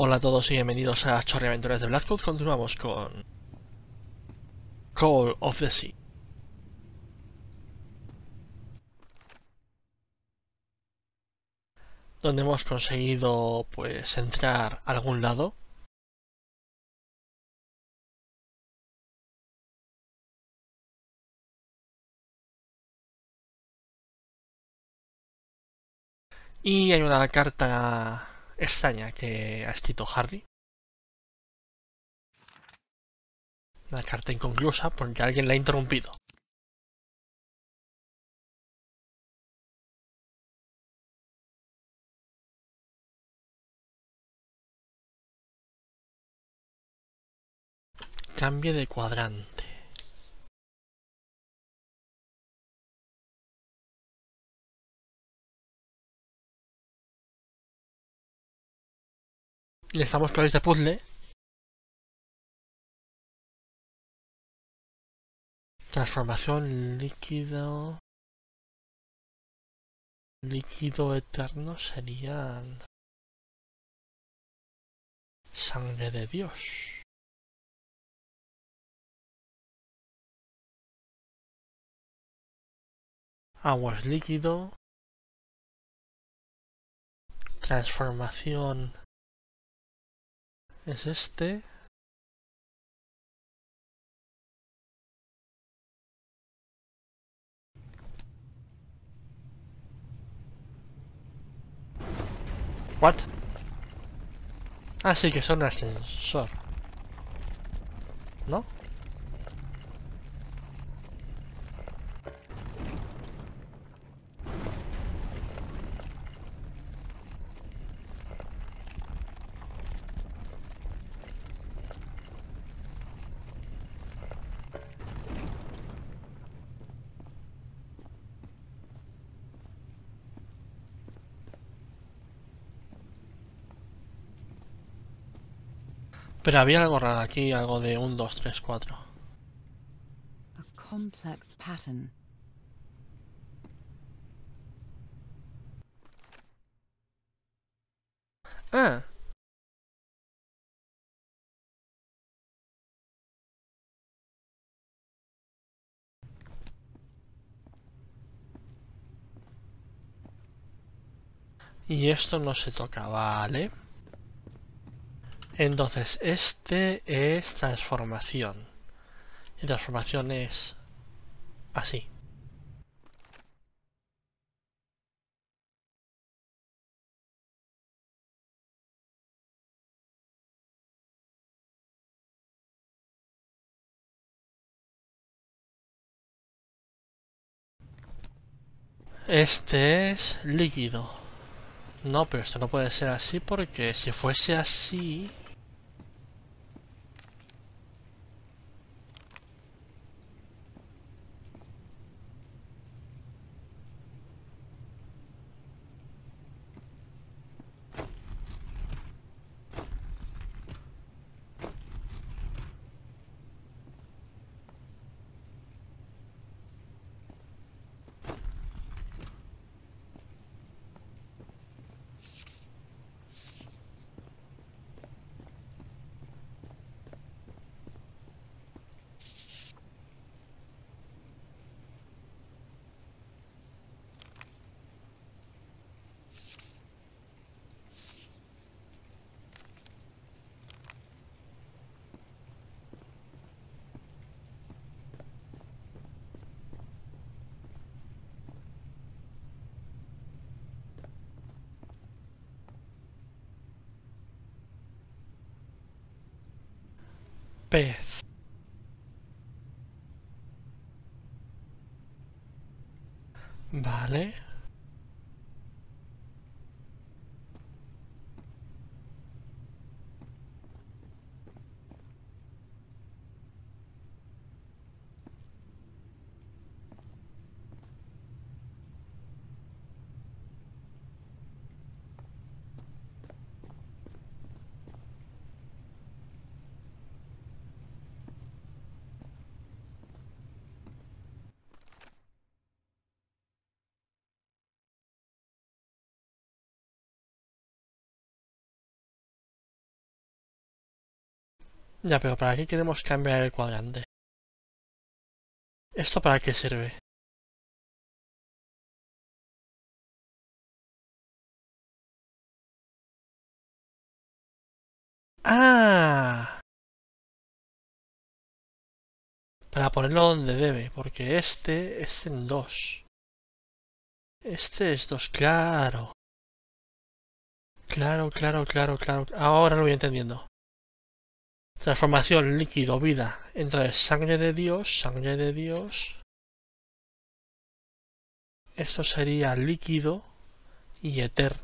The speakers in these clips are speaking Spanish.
Hola a todos y bienvenidos a Chorri Aventuras de Blackwood. Continuamos con Call of the Sea. Donde hemos conseguido pues entrar a algún lado. Y hay una carta extraña que ha escrito Hardy. Una carta inconclusa porque alguien la ha interrumpido. Cambie de cuadrante. Y estamos con este puzzle. Transformación líquido. Líquido eterno serían. Sangre de Dios. Agua es líquido. Transformación es este. What? Ah, que son ascensor. ¿No? Pero había algo raro aquí, algo de 1, 2, 3, 4. A complex pattern. Ah. Y esto no se toca, vale. Entonces, este es transformación. Y transformación es así. Este es líquido. No, pero esto no puede ser así porque si fuese así... Pez. Vale. Ya, pero ¿para qué queremos cambiar el cuadrante? ¿Esto para qué sirve? ¡Ah! Para ponerlo donde debe, porque este es en 2. Este es 2, claro. Claro, claro, claro, claro. Ahora lo voy entendiendo. Transformación, líquido, vida. Entonces, sangre de Dios, sangre de Dios. Esto sería líquido y eterno.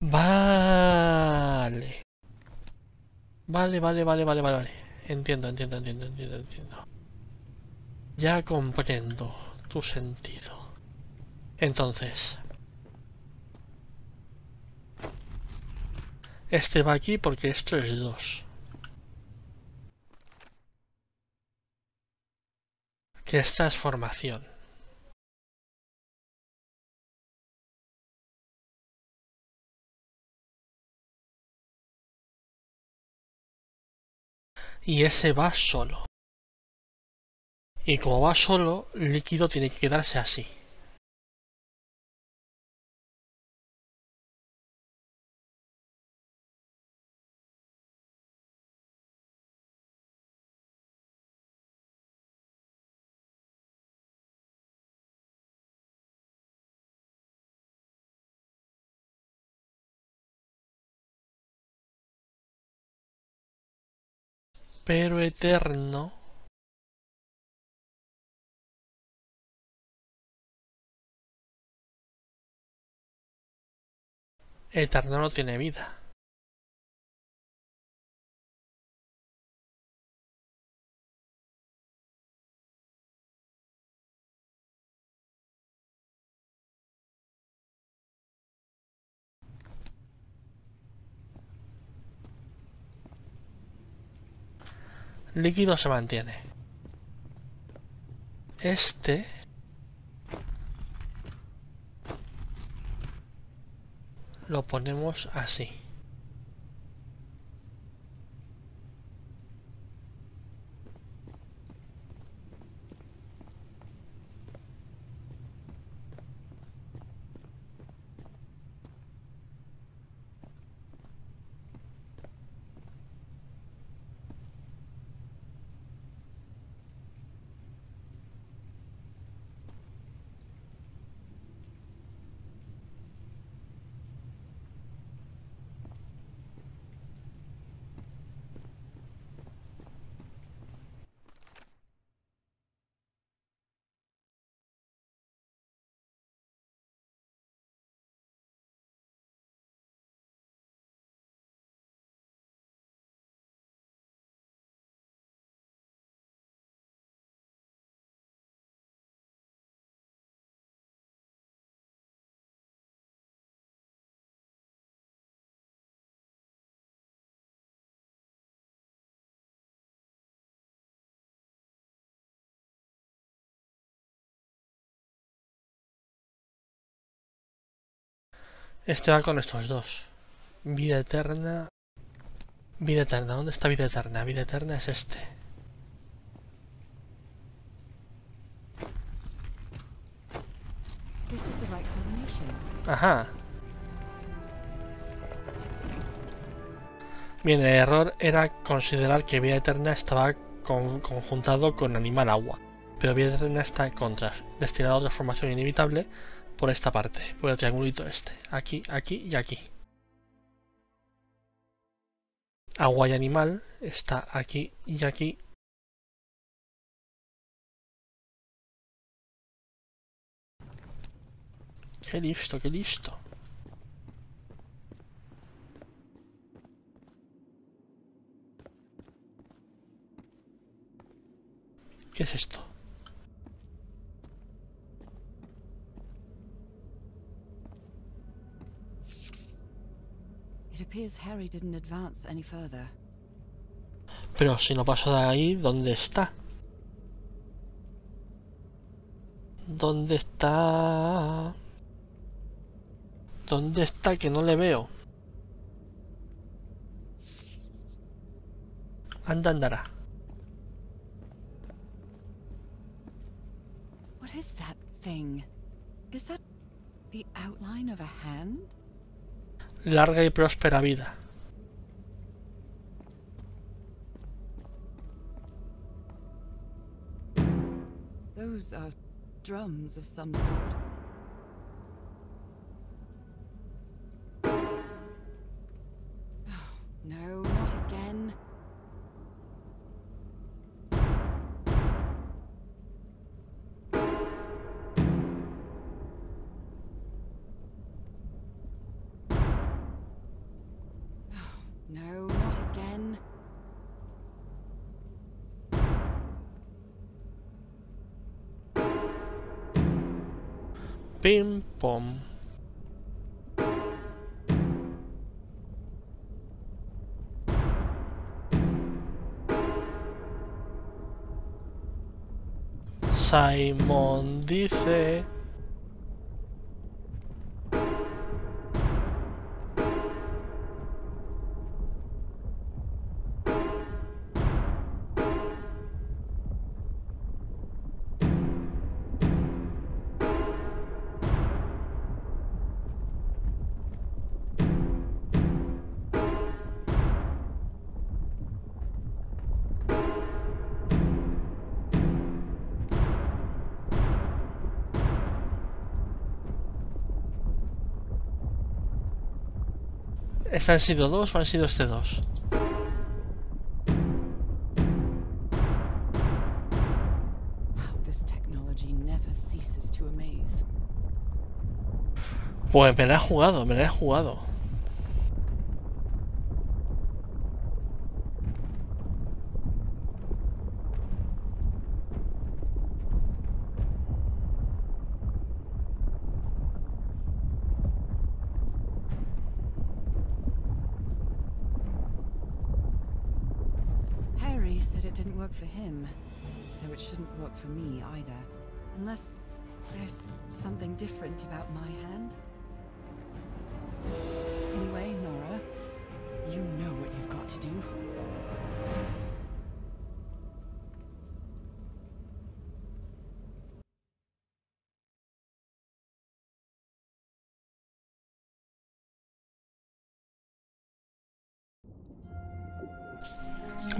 Vale. Vale, vale, vale, vale, vale. Entiendo, entiendo, entiendo, entiendo, entiendo. Ya comprendo tu sentido. Entonces, Este va aquí porque esto es 2. Que es transformación. Y ese va solo. Y como va solo, líquido tiene que quedarse así. Pero eterno eterno no tiene vida. Líquido se mantiene. Este lo ponemos así. Este va con estos dos. Vida eterna. Vida eterna. ¿Dónde está vida eterna? Vida eterna es este. Ajá. Bien, el error era considerar que vida eterna estaba conjuntado con animal agua. Pero vida eterna está en contra, destinado a transformación inevitable por esta parte, por el triangulito este. Aquí, aquí y aquí. Agua y animal está aquí y aquí. Qué listo, qué listo. ¿Qué es esto? Pero si no paso de ahí, ¿dónde está? ¿Dónde está? ¿Dónde está que no le veo? Anda, andará. What is that thing? Is that the outline of a hand? Larga y próspera vida. Those are drums of some sort. Pim pom. Simon dice... ¿Esta han sido dos o han sido este dos? Pues me la he jugado, me la he jugado.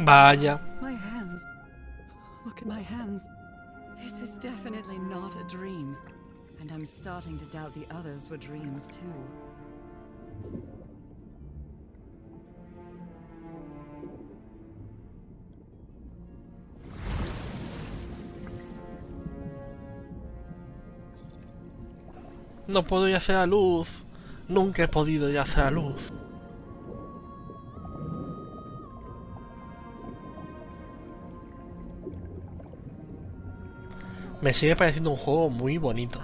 Vaya. My hands. Look at my hands. This is definitely not a dream. And I'm starting to doubt the others were dreams too. No puedo ir hacia la luz. Nunca he podido ir hacia la luz. Me sigue pareciendo un juego muy bonito.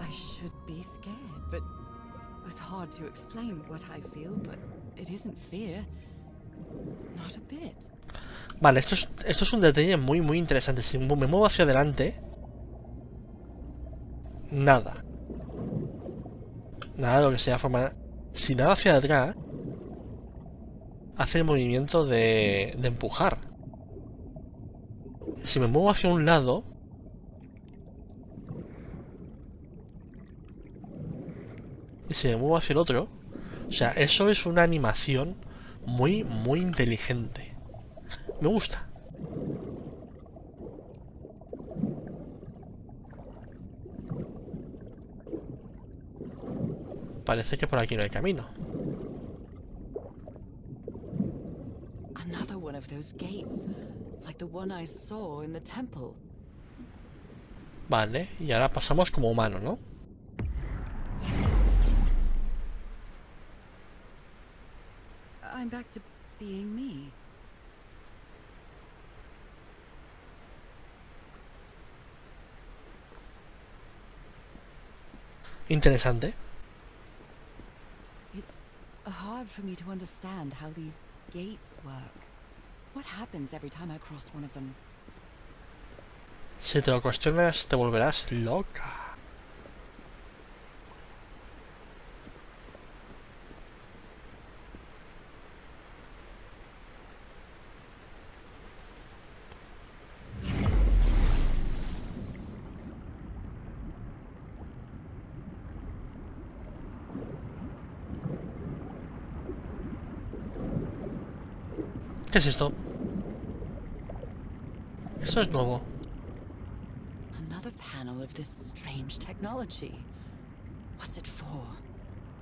Vale, esto es, esto es un detalle muy muy interesante. Si me muevo hacia adelante... Nada. Nada de lo que sea forma... Si nada hacia atrás... Hace el movimiento de, de empujar. Si me muevo hacia un lado... Y si me muevo hacia el otro... O sea, eso es una animación muy, muy inteligente. Me gusta. Parece que por aquí no hay camino. Another one of those gates, like the one I saw in the temple. Vale, y ahora pasamos como humano, ¿no? I'm back to being me. Interesante. It's uh, hard for me to understand how these gates work. What happens every time I cross one of them? Si te lo cuestionas, te volverás loca. ¿Qué es esto? Esto es nuevo. Another panel of this strange technology. What's it for?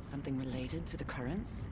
Something related to the currents?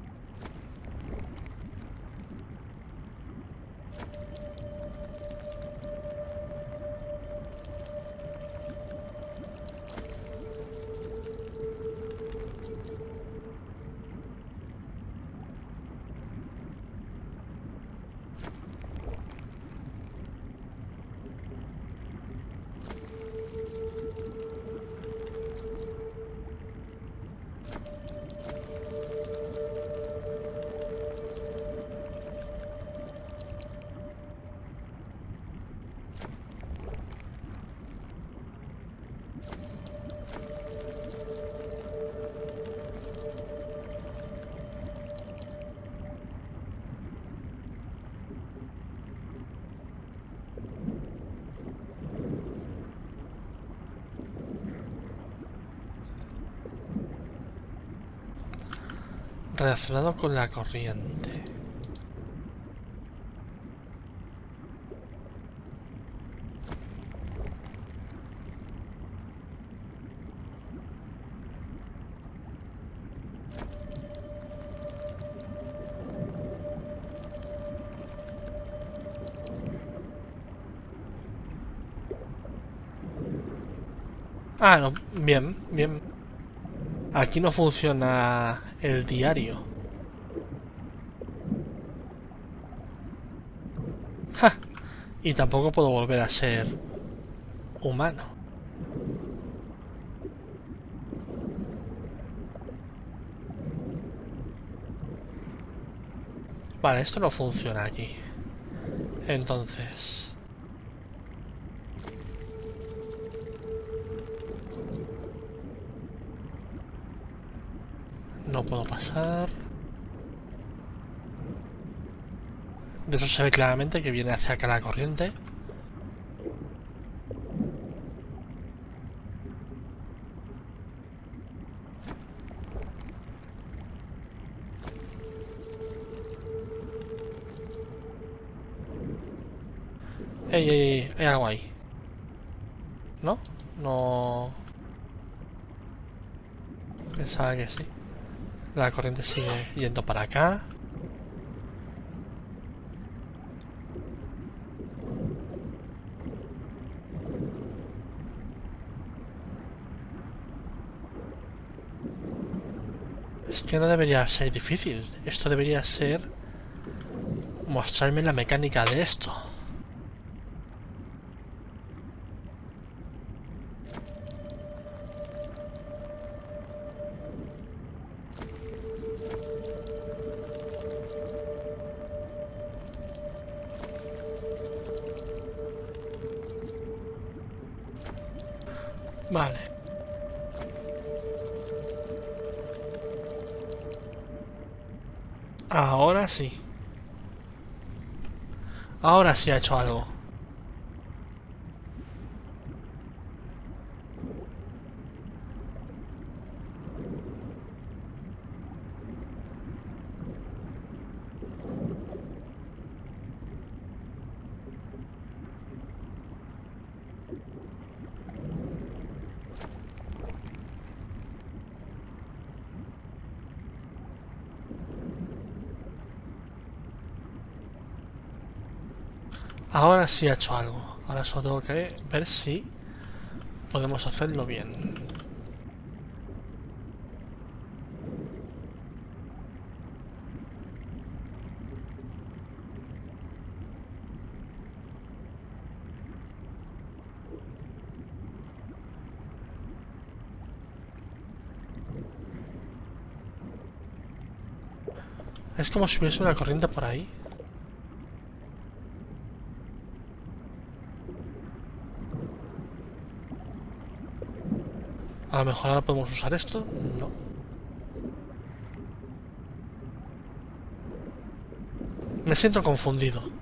Relacionado con la corriente. Ah, no, bien, bien. Aquí no funciona el diario. Y tampoco puedo volver a ser humano. Vale, esto no funciona aquí. Entonces... No puedo pasar. De eso se ve claramente que viene hacia acá la corriente. Ey, ey, ey, hay algo ahí. ¿No? No... Pensaba que sí. La corriente sigue yendo para acá. Es que no debería ser difícil. Esto debería ser mostrarme la mecánica de esto. Ahora sí. Ahora sí ha hecho algo. Sí ha hecho algo. Ahora solo tengo que ver si podemos hacerlo bien. Es como si hubiese una corriente por ahí. A lo mejor ahora podemos usar esto. No. Me siento confundido.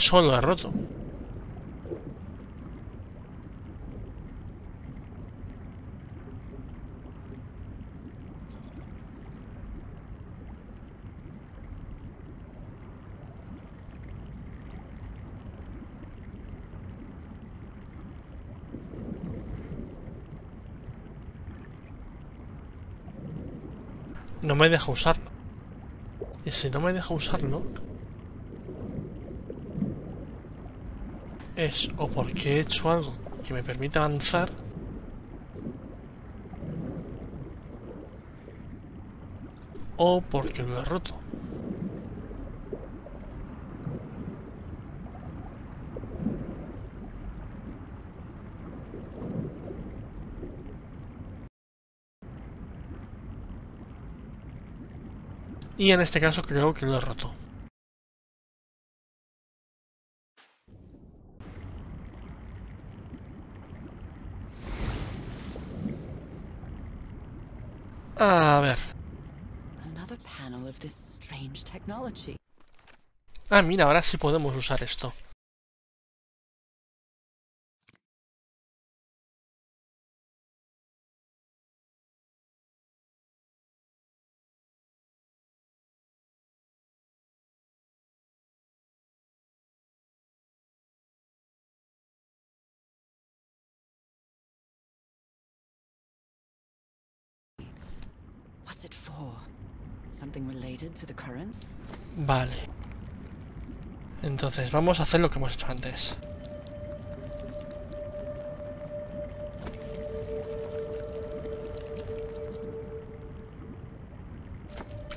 O el sol lo he roto. No me deja usarlo. Y si no me deja usarlo... Es o porque he hecho algo que me permite avanzar... O porque lo he roto. Y en este caso creo que lo he roto. A ver. Another panel of this strange technology. Ah, mira, ahora sí podemos usar esto. What's it for? Something related to the currents? Vale. Entonces, vamos a hacer lo que hemos hecho antes.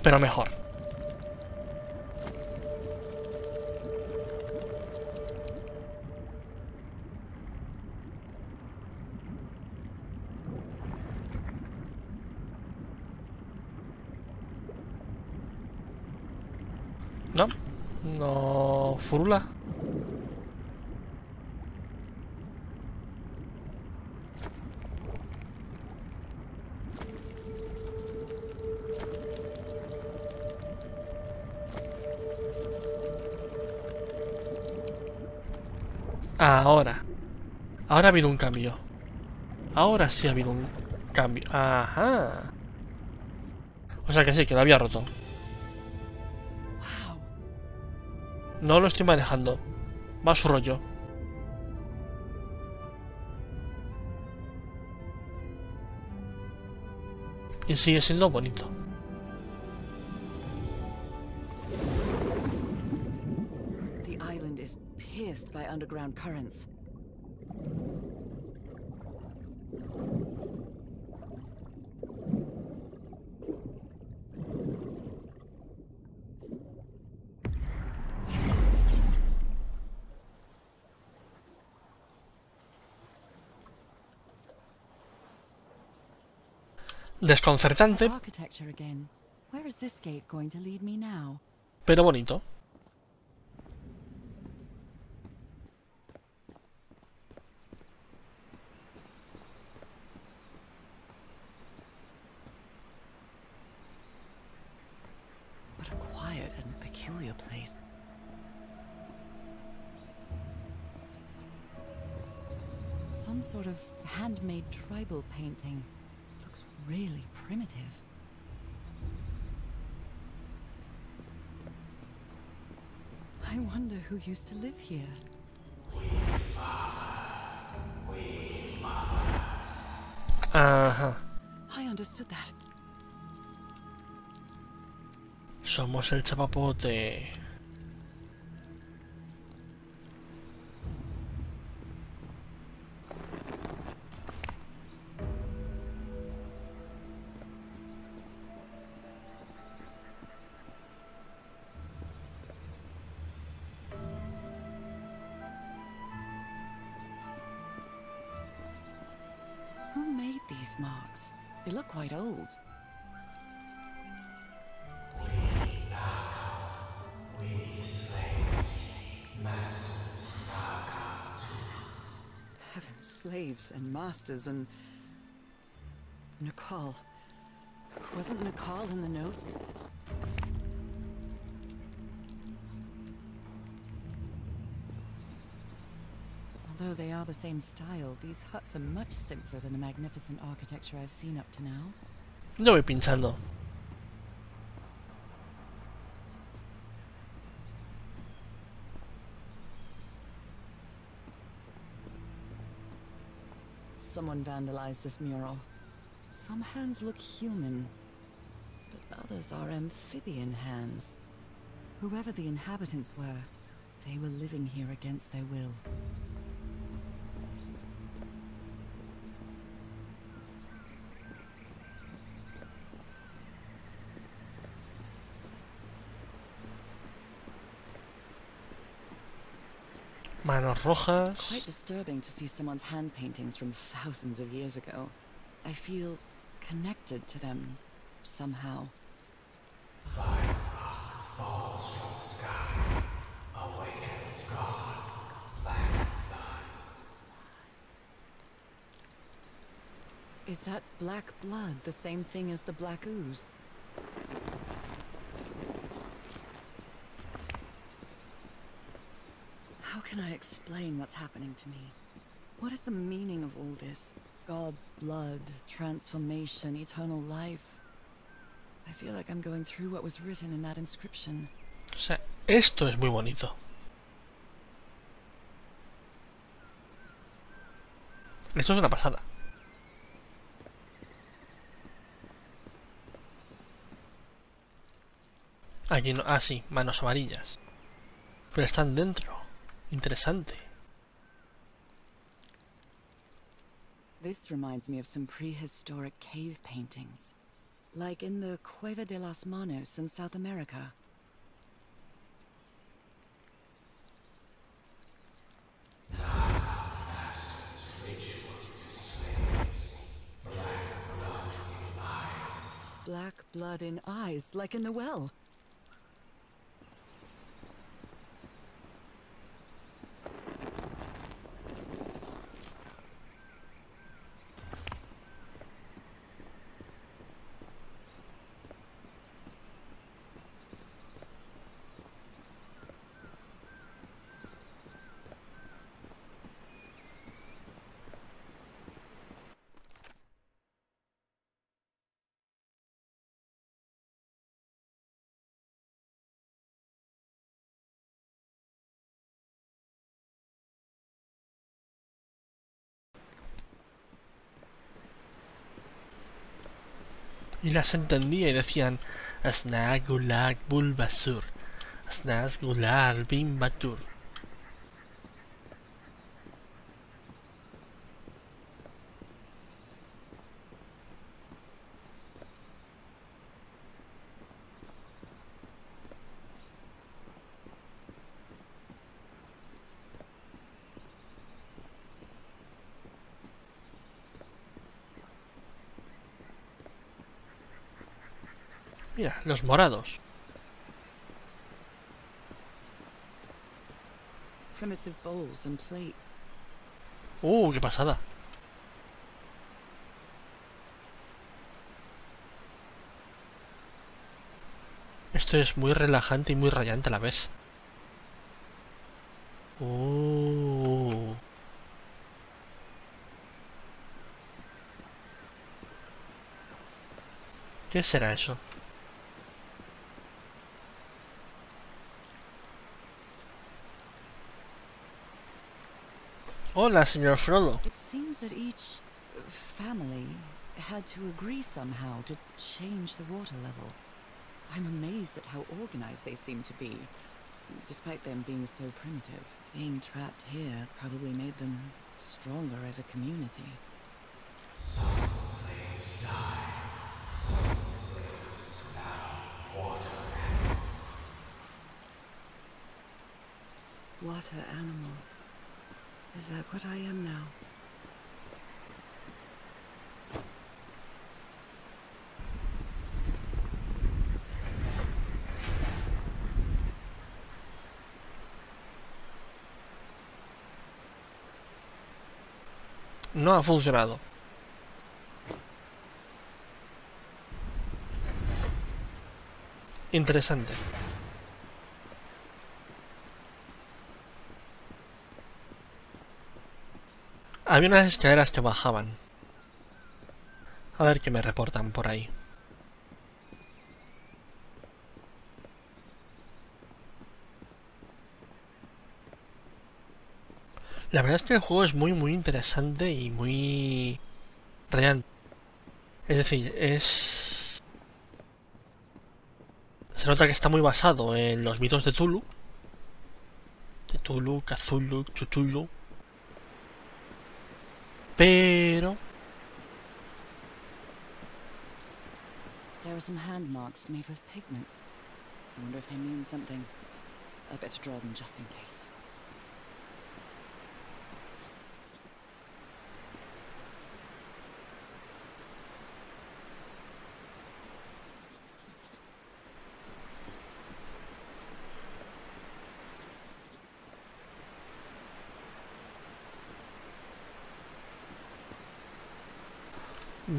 Pero mejor. Ahora ha habido un cambio. Ahora sí ha habido un cambio. Ajá. O sea que sí, que lo había roto. No lo estoy manejando. Va a su rollo. Y sigue siendo bonito. The island is pierced by underground currents. Now? pero bonito. What a quiet and peculiar place. Some sort of handmade tribal painting. Really primitive. I wonder who used to live here. Ajá. I understood that. Somos el chapapote. masters and... Nicole. Wasn't Nicole in the notes? Although they are the same style, these huts are much simpler than the magnificent architecture I've seen up to now. Yo. Someone vandalized this mural. Some hands look human, but others are amphibian hands. Whoever the inhabitants were, they were living here against their will. Manos It's quite disturbing to see someone's hand paintings from thousands of years ago. I feel connected to them somehow. Fire falls from sky. Awakens God. Black blood. Is that black blood the same thing as the black ooze? How can I explain what's happening to me? What is the meaning of all this? God's blood, transformation, eternal life. I feel like I'm going through what was written in that inscription. O sea, esto es muy bonito. Esto es una pasada. Aquí no. Ah, sí, manos amarillas. Pero están dentro. Interesante. This reminds me of some prehistoric cave paintings. Like in the Cueva de las Manos in South America. Black blood in eyes, like in the well. Y las entendía y decían Asnag Gulag Bulbasur. Asnag Gulag Bimbatur. Mira, los morados. Primitive bowls and plates. Uh, qué pasada. Esto es muy relajante y muy rayante a la vez. Uh. ¿Qué será eso? Hola, señor Frodo. It seems that each family had to agree somehow to change the water level. I'm amazed at how organized they seem to be, despite them being so primitive. Being trapped here probably made them stronger as a community. Some slaves die. Water animal. Is that what I am now? No ha funcionado. Interesante. Había unas escaleras que bajaban. A ver qué me reportan por ahí. La verdad es que el juego es muy muy interesante y muy radiante. Es decir, es... Se nota que está muy basado en los mitos de Tulu. De Tulu, Cthulhu, Chuchulu. Pero... There are some hand marks made with pigments. I wonder if they mean something. I better draw them just in case.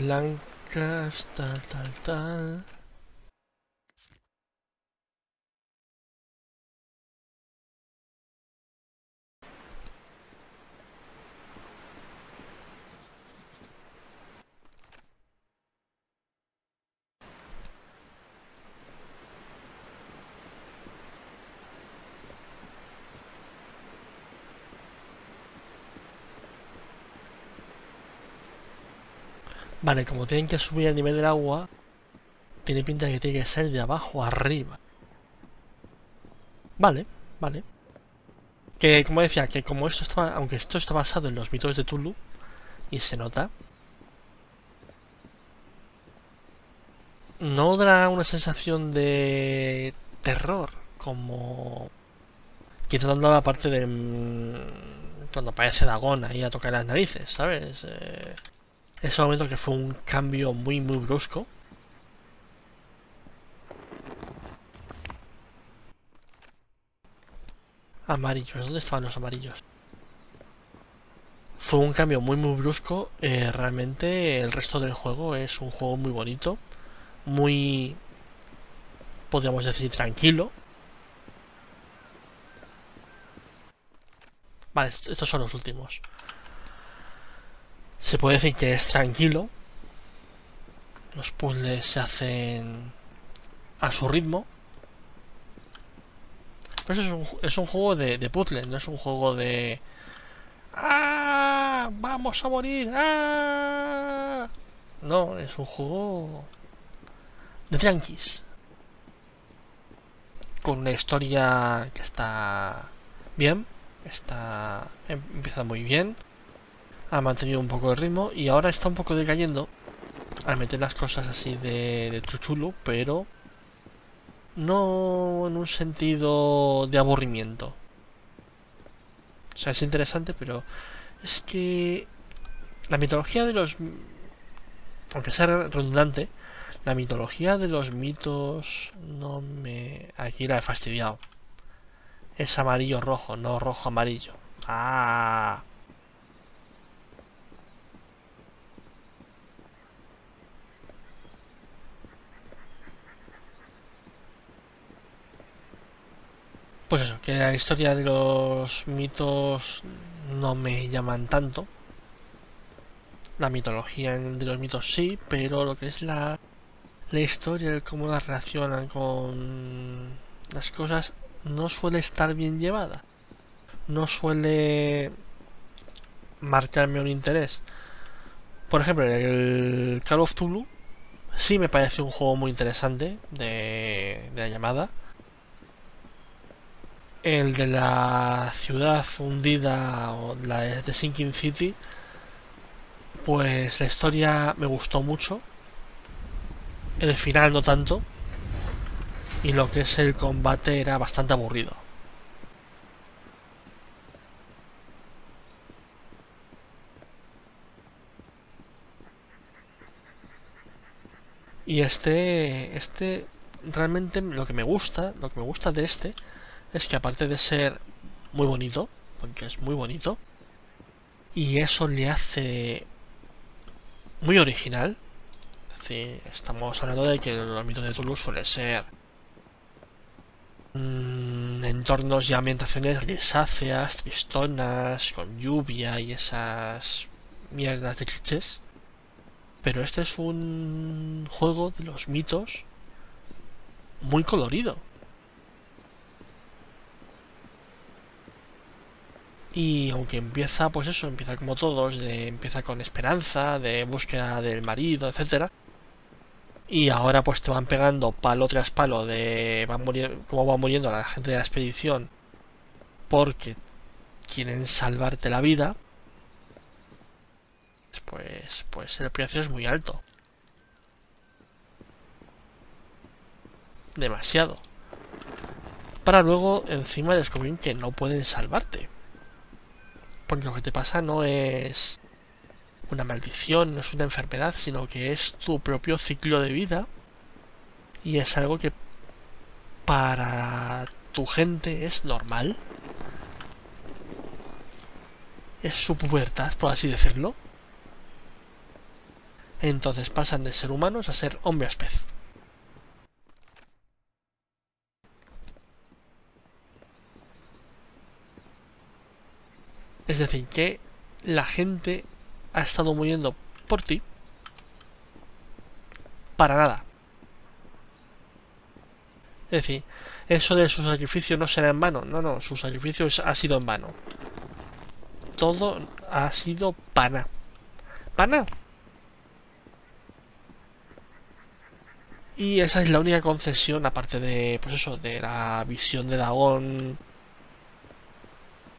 Blancas, tal, tal, tal. Vale, como tienen que subir el nivel del agua, tiene pinta de que tiene que ser de abajo arriba. Vale, vale. Que como decía, que como esto estaba, aunque esto está basado en los mitos de Tulu, y se nota, no da una sensación de terror, como quitando la parte de mm, cuando aparece Dagon ahí a tocar las narices, ¿sabes? Eh, ese momento que fue un cambio muy muy brusco. Amarillos, ¿dónde estaban los amarillos? Fue un cambio muy muy brusco. Eh, realmente el resto del juego es un juego muy bonito. Muy... Podríamos decir tranquilo. Vale, estos son los últimos. Se puede decir que es tranquilo. Los puzzles se hacen a su ritmo. Pero es un, es un juego de, puzzles, no es un juego de... ¡Ah! ¡Vamos a morir! ¡Ah! No, es un juego de tranquis. Con una historia que está bien, está empieza muy bien ha mantenido un poco de ritmo y ahora está un poco decayendo al meter las cosas así de, de chuchulo, pero no en un sentido de aburrimiento. O sea, es interesante, pero es que la mitología de los... Aunque sea redundante, la mitología de los mitos no me... Aquí la he fastidiado. Es amarillo rojo, no rojo amarillo. Ah. Pues eso, que la historia de los mitos no me llaman tanto. La mitología de los mitos sí, pero lo que es la, la historia, el cómo las relacionan con las cosas, no suele estar bien llevada. No suele marcarme un interés. Por ejemplo, el Call of Tulu sí me parece un juego muy interesante de, de la llamada el de la ciudad hundida o la de Sinking City, pues la historia me gustó mucho. El final no tanto. Y lo que es el combate era bastante aburrido. Y este, este, realmente lo que me gusta, lo que me gusta de este, es que aparte de ser muy bonito, porque es muy bonito, y eso le hace muy original. Es decir, estamos hablando de que el mito de Toulouse suele ser mm, entornos y ambientaciones grisáceas, tristonas, con lluvia y esas mierdas de clichés. Pero este es un juego de los mitos muy colorido. Y aunque empieza, pues eso, empieza como todos, de, empieza con esperanza, de búsqueda del marido, etcétera. Y ahora pues te van pegando palo tras palo de van cómo va muriendo la gente de la expedición porque quieren salvarte la vida. Pues, pues el precio es muy alto. Demasiado. Para luego encima descubrir que no pueden salvarte. Porque lo que te pasa no es una maldición, no es una enfermedad, sino que es tu propio ciclo de vida y es algo que para tu gente es normal. Es su pubertad, por así decirlo. Entonces pasan de ser humanos a ser hombres pez. Es decir, que la gente ha estado muriendo por ti para nada. Es decir, eso de su sacrificio no será en vano. No, no, su sacrificio ha sido en vano. Todo ha sido pana. Pana. Y esa es la única concesión, aparte de, pues eso, de la visión de Dagon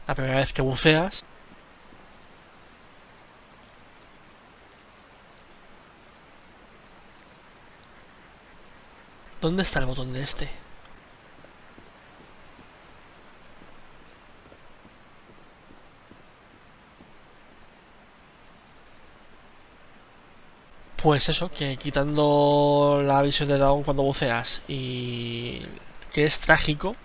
la primera vez que buceas, ¿Dónde está el botón de este? Pues eso, que quitando la visión de dragón cuando buceas y que es trágico,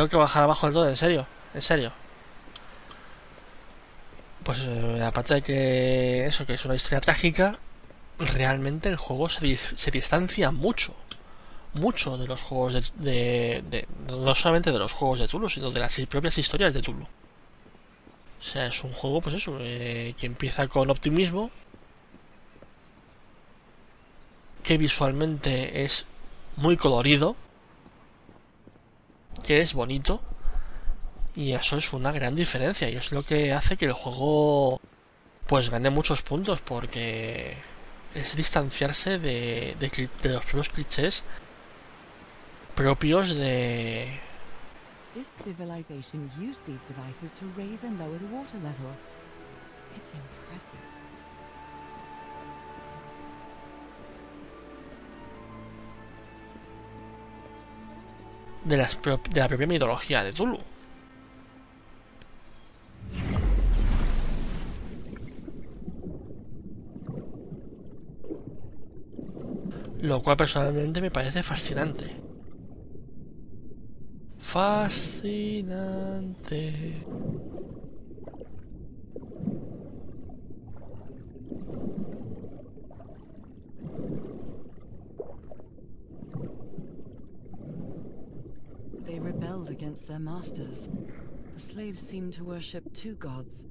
tengo que bajar abajo del todo, en serio, en serio. Pues eh, aparte de que eso, que es una historia trágica, realmente el juego se, distancia mucho, mucho de los juegos de, no solamente de los juegos de Tulu, sino de las propias historias de Tulu. O sea, es un juego, pues eso, eh, que empieza con optimismo, que visualmente es muy colorido, que es bonito. Y eso es una gran diferencia. Y es lo que hace que el juego pues gane muchos puntos. Porque es distanciarse de, de, los propios clichés propios de... This. De, la propia mitología de Tulu. Lo cual personalmente me parece fascinante. Fascinante. They rebelled against their masters. The slaves seemed to worship two gods.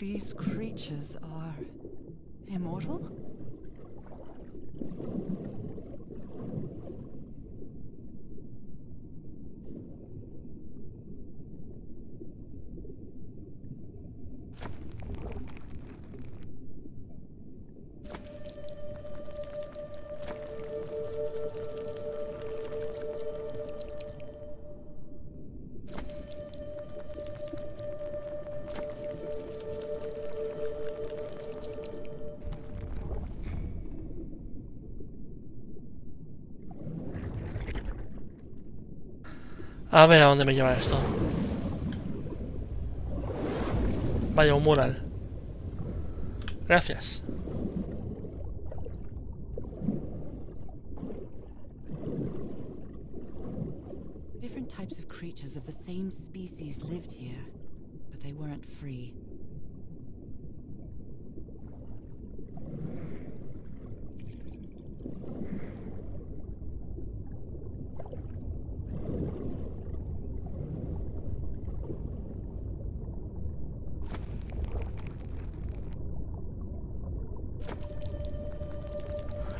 these creatures are immortal? A ver a dónde me lleva esto. Vaya, un mural. Gracias. Different types of creatures of the same species lived here, but they weren't free.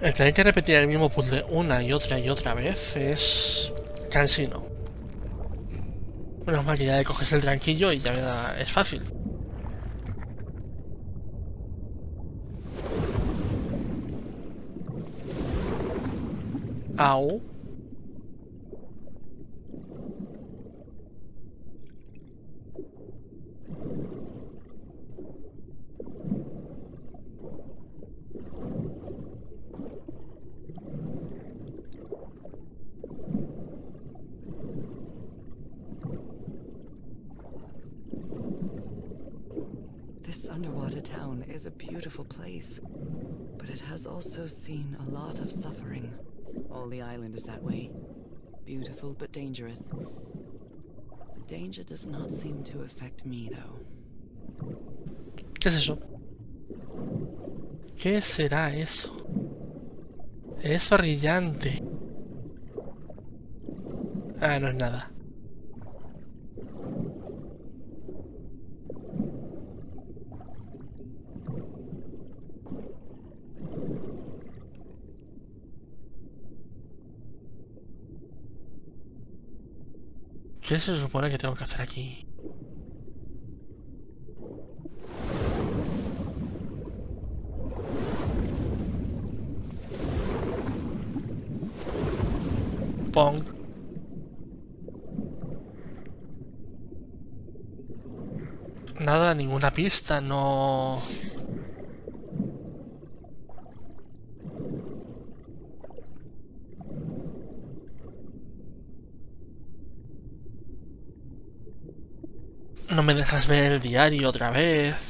El tener que repetir el mismo puzzle una y otra y otra vez es cansino. Menos mal que ya coges el tranquillo y ya me da... es fácil. Au. Underwater town is a beautiful place, but it has also seen a lot of suffering. All the island is that way. Beautiful but dangerous. The danger does not seem to affect me, though. ¿Qué es eso? ¿Qué será eso? Es brillante. Ah, no es nada. ¿Qué se supone que tengo que hacer aquí? Pong. Nada, ninguna pista, no... Dejas ver el diario otra vez.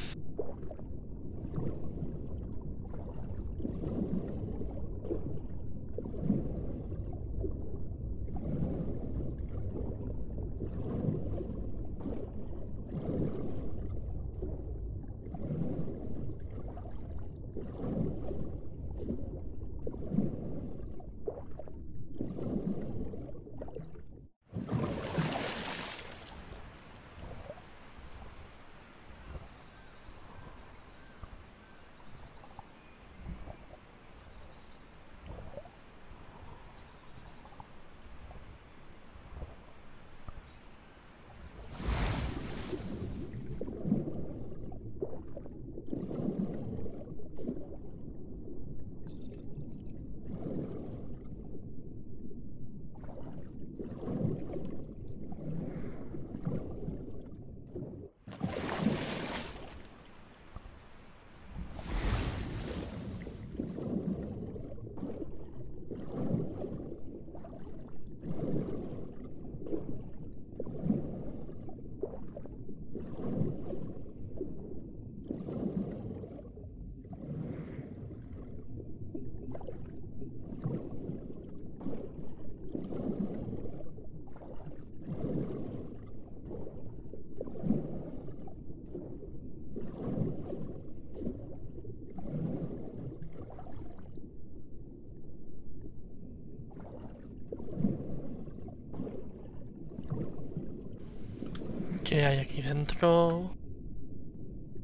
¿Qué hay aquí dentro?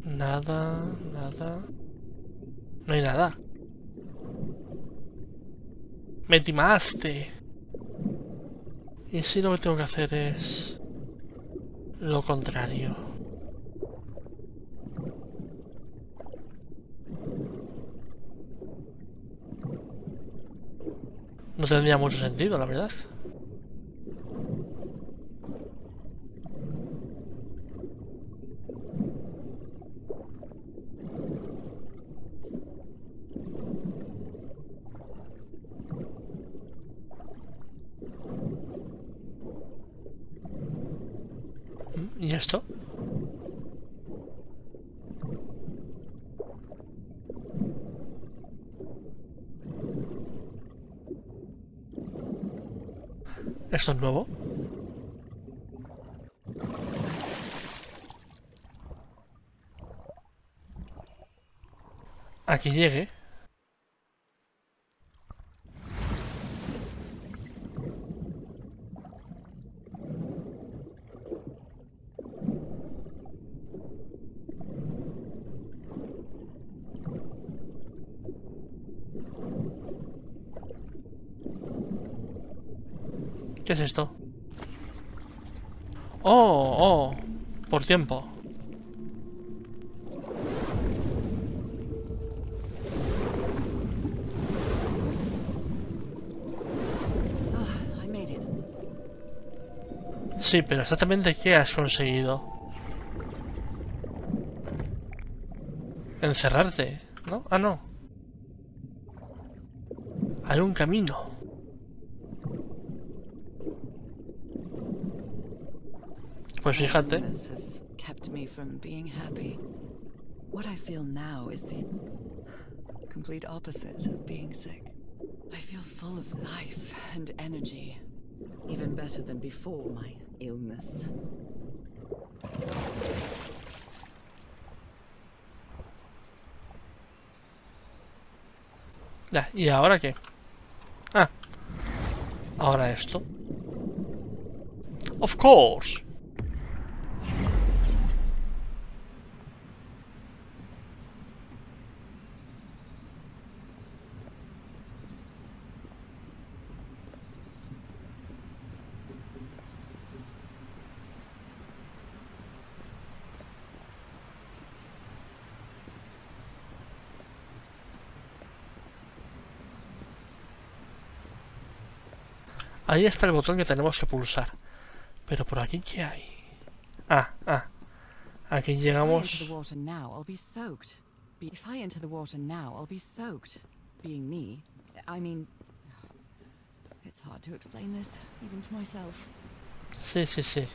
Nada, nada. No hay nada. Me timaste. Y si lo que tengo que hacer es lo contrario. No tendría mucho sentido, la verdad. esto? ¿Esto es nuevo? Aquí llegue. ¿Qué es esto? Oh, oh, por tiempo. Sí, pero exactamente qué has conseguido. Encerrarte, ¿no? Ah, no. Hay un camino. Pues fíjate. Me. What I feel now is the complete opposite of being sick. I feel full of life and energy. Even better than before my illness. Ya, ¿y ahora qué? Ah. Ahora esto. Of course. Ahí está el botón que tenemos que pulsar. Pero por aquí, ¿qué hay? Ah, ah. Aquí llegamos... the water now, I'll be soaked. Be- If I enter the water now, I'll be soaked. Being me, I mean, it's hard to explain this, even to myself. Sí, sí, sí.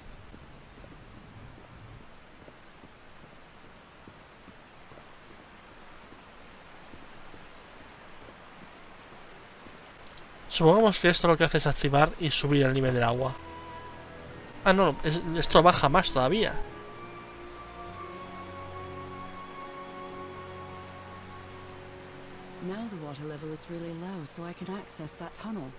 Supongamos que esto lo que hace es activar y subir el nivel del agua. Ah, no, es- esto baja más todavía. Now the water level is really low, so I can access that tunnel.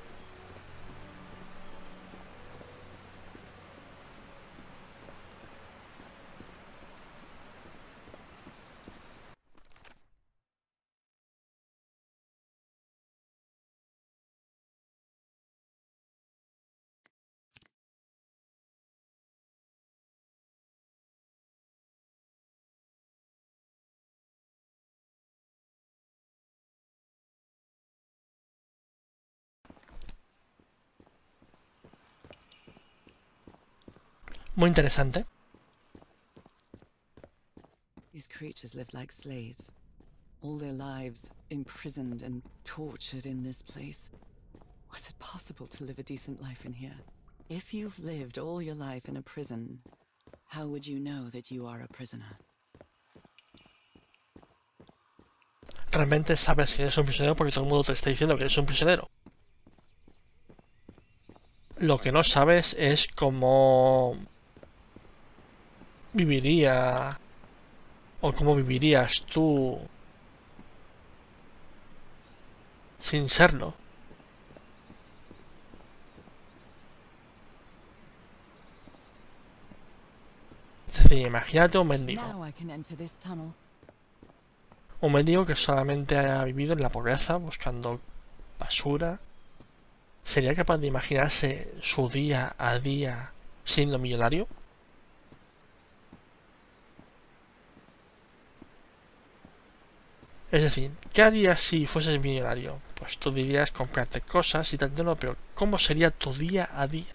Muy interesante. These creatures lived like slaves. All their lives imprisoned and tortured in this place. Was it possible to live a decent life in here? If you've lived all your life in a prison, how would you know that you are a prisoner? Realmente sabes que eres un prisionero porque todo el mundo te está diciendo que eres un prisionero. Lo que no sabes es cómo viviría o cómo vivirías tú sin serlo. Es decir, imagínate un mendigo. Un mendigo que solamente ha vivido en la pobreza buscando basura. ¿Sería capaz de imaginarse su día a día siendo millonario? Es decir, ¿qué harías si fueses millonario? Pues tú dirías comprarte cosas y tal, no, pero ¿cómo sería tu día a día?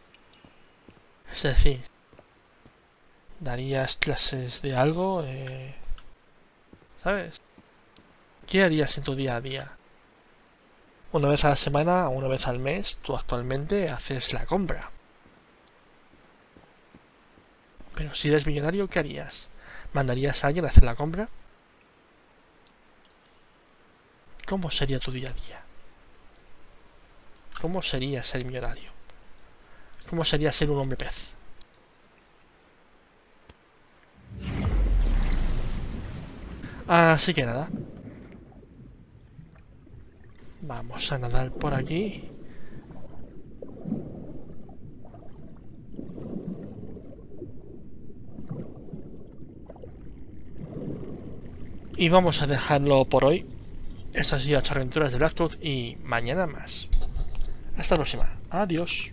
Es decir, ¿darías clases de algo? Eh, ¿Sabes? ¿Qué harías en tu día a día? Una vez a la semana o una vez al mes, tú actualmente haces la compra. Pero si eres millonario, ¿qué harías? ¿Mandarías a alguien a hacer la compra? ¿Cómo sería tu día a día? ¿Cómo sería ser millonario? ¿Cómo sería ser un hombre pez? Así que nada. Vamos a nadar por aquí. Y vamos a dejarlo por hoy. Estas han sido las aventuras de Blackwood y mañana más. Hasta la próxima. Adiós.